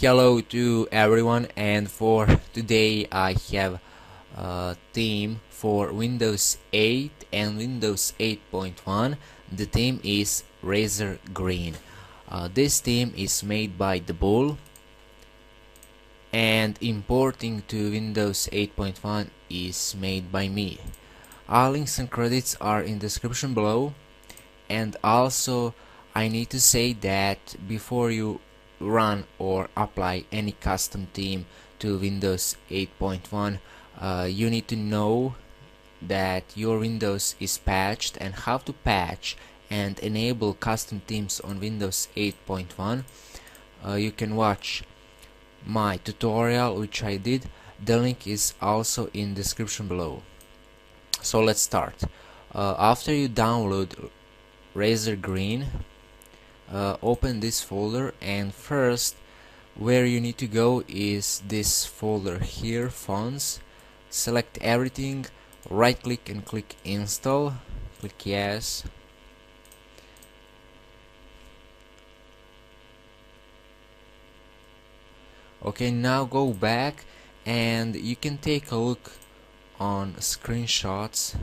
Hello to everyone and for today I have a theme for Windows 8 and Windows 8.1 the theme is Razer Green. Uh, this theme is made by The Bull and importing to Windows 8.1 is made by me. All links and credits are in description below. And also I need to say that before you run or apply any custom theme to Windows 8.1 uh, you need to know that your Windows is patched and how to patch and enable custom themes on Windows 8.1 uh, you can watch my tutorial which I did. The link is also in description below. So let's start. Uh, after you download Razer Green uh, open this folder and first where you need to go is this folder here fonts. Select everything right click and click install. Click yes. Okay now go back and you can take a look on screenshots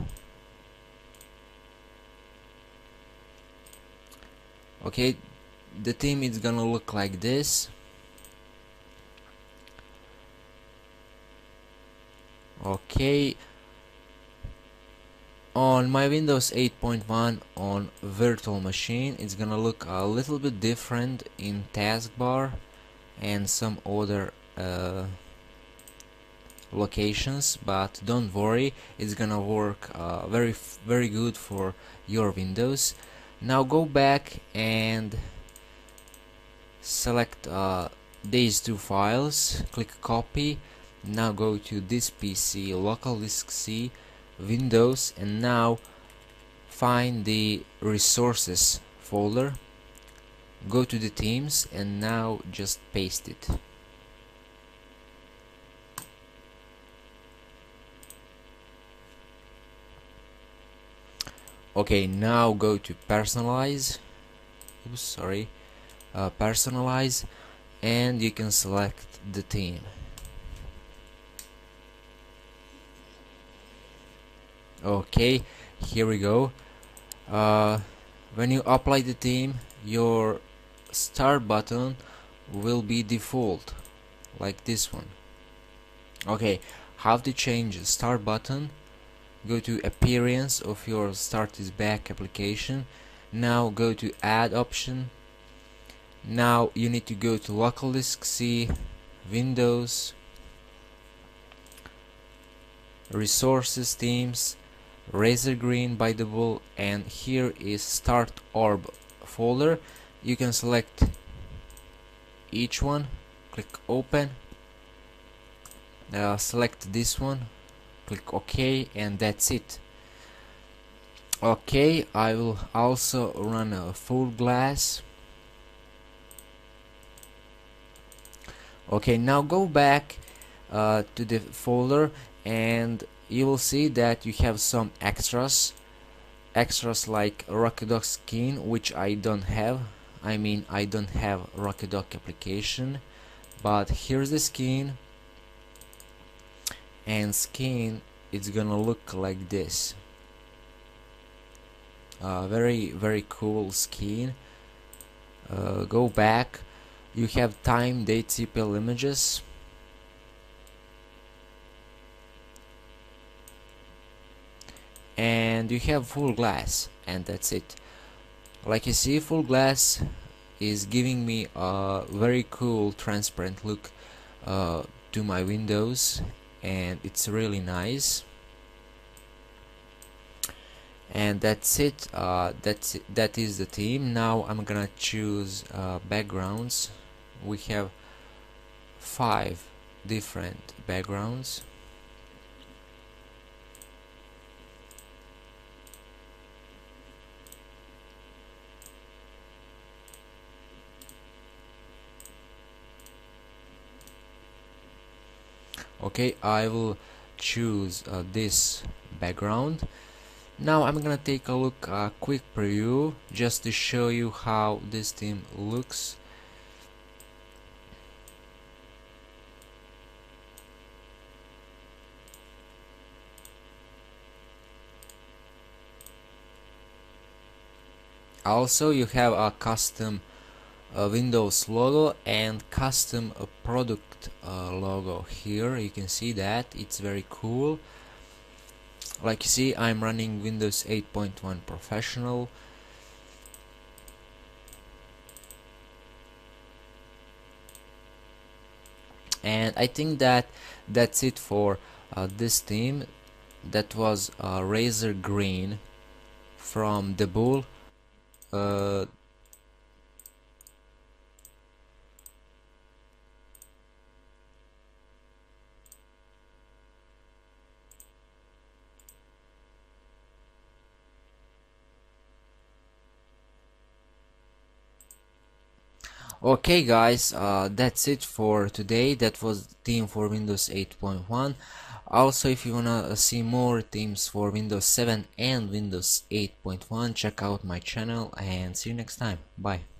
okay the theme is gonna look like this. Okay. On my Windows 8.1 on virtual machine it's gonna look a little bit different in taskbar and some other uh, locations but don't worry it's gonna work uh, very very good for your Windows now go back and select uh, these two files. Click copy. Now go to this PC local disk C Windows and now find the resources folder. Go to the themes and now just paste it okay now go to personalize. Oops sorry. Uh, personalize and you can select the theme okay here we go. Uh, when you apply the theme your start button will be default like this one. Okay how to change start button go to appearance of your StartIsBack application. Now go to add option. Now you need to go to local disk C Windows resources themes razer green by the bull and here is start orb folder. You can select each one. Click open. Uh, select this one click OK and that's it. Okay I will also run a full glass. Okay now go back uh, to the folder and you will see that you have some extras. Extras like RocketDock skin which I don't have. I mean I don't have RocketDock application but here's the skin and skin it's gonna look like this. Uh, very very cool skin. Uh, go back. You have time date CPL images. And you have full glass and that's it. Like you see full glass is giving me a very cool transparent look uh, to my windows and it's really nice. And that's it uh, that's it. that is the theme. Now I'm gonna choose uh, backgrounds. We have five different backgrounds okay I will choose uh, this background. Now I'm gonna take a look a uh, quick preview just to show you how this theme looks. Also you have a custom Windows logo and custom product uh, logo. Here you can see that. It's very cool. Like you see I'm running Windows 8.1 professional. And I think that that's it for uh, this theme. That was uh, Razer Green from the Bull uh, okay guys uh, that's it for today. That was theme for Windows 8.1 also if you wanna see more themes for Windows 7 and Windows 8.1 check out my channel and see you next time. Bye